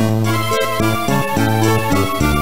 Thank you.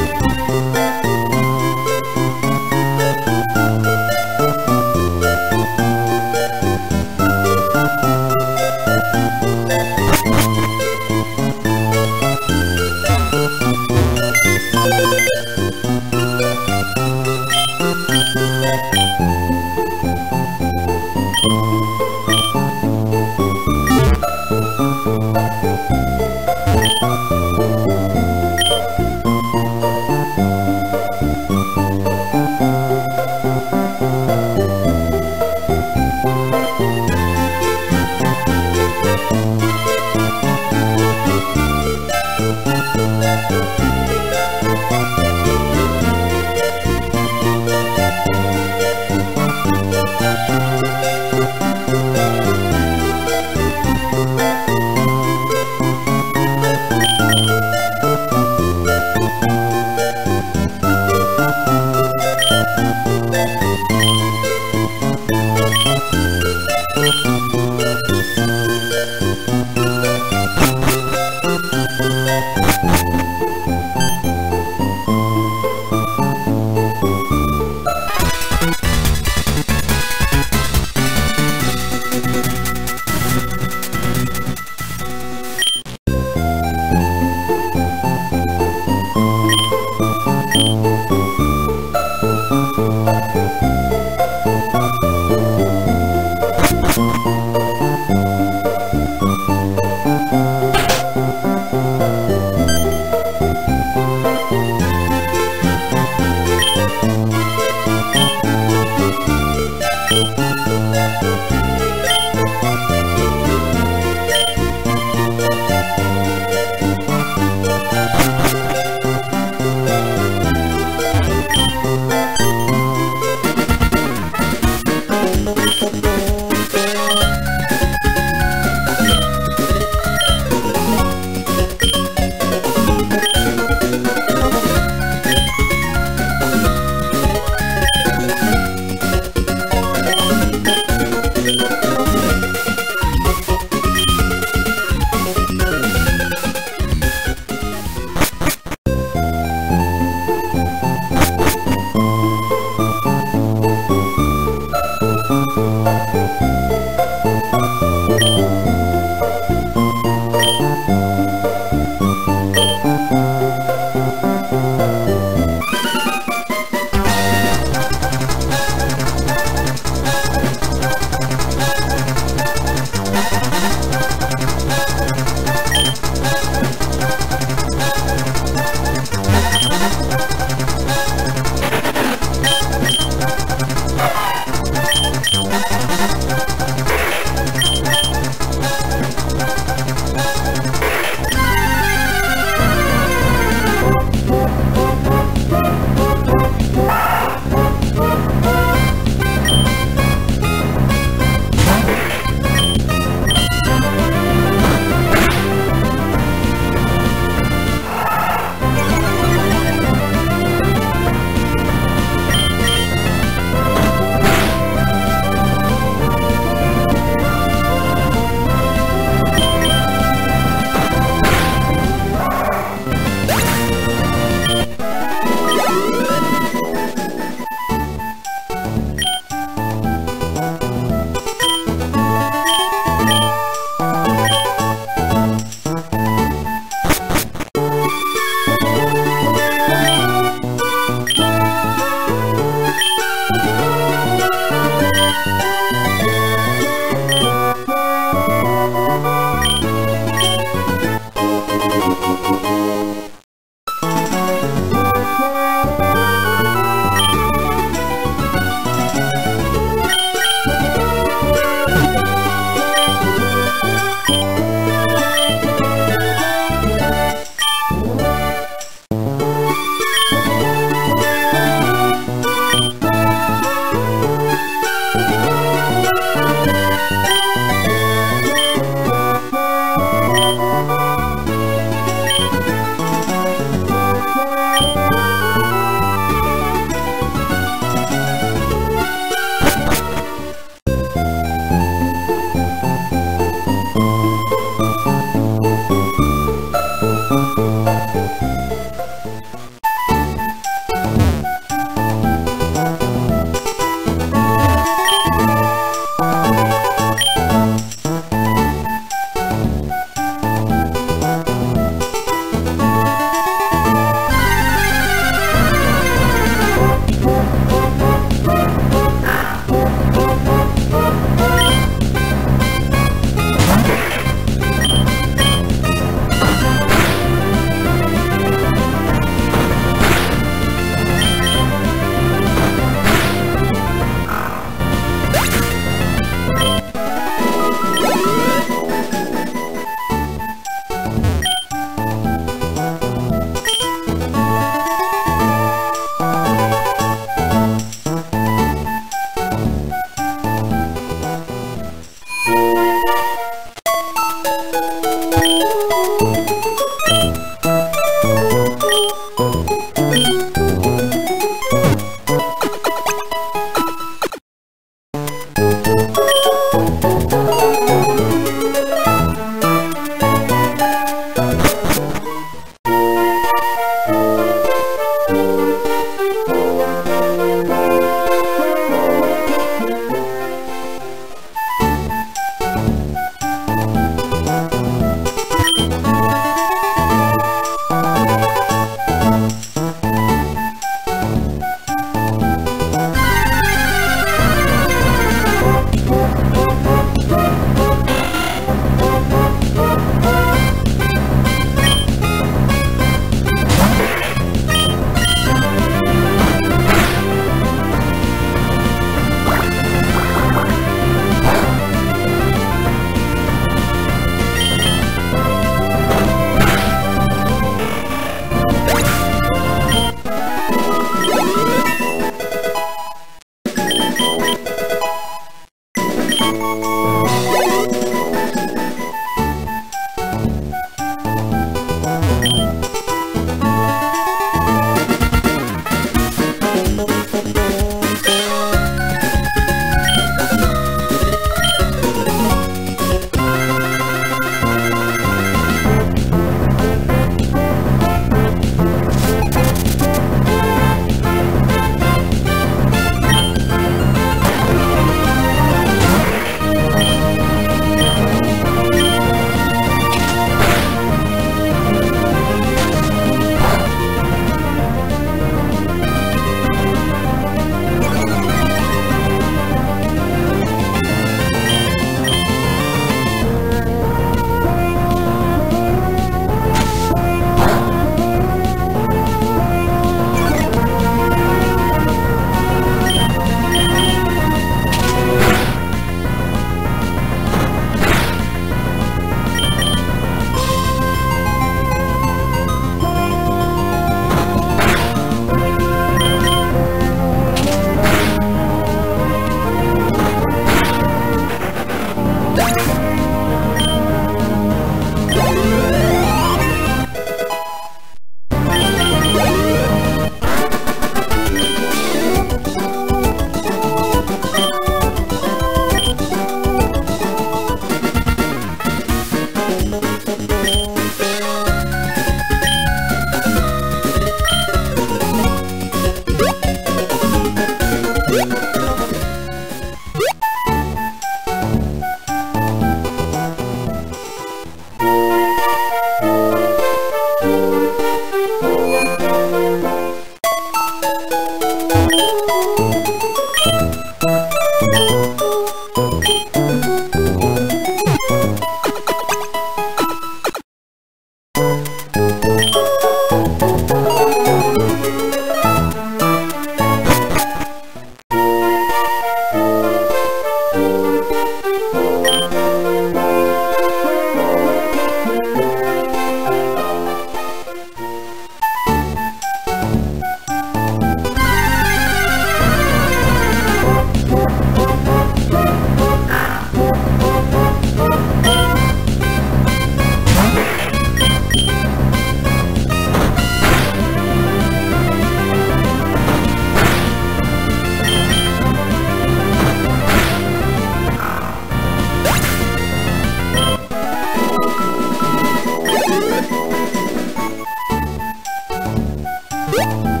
えっ?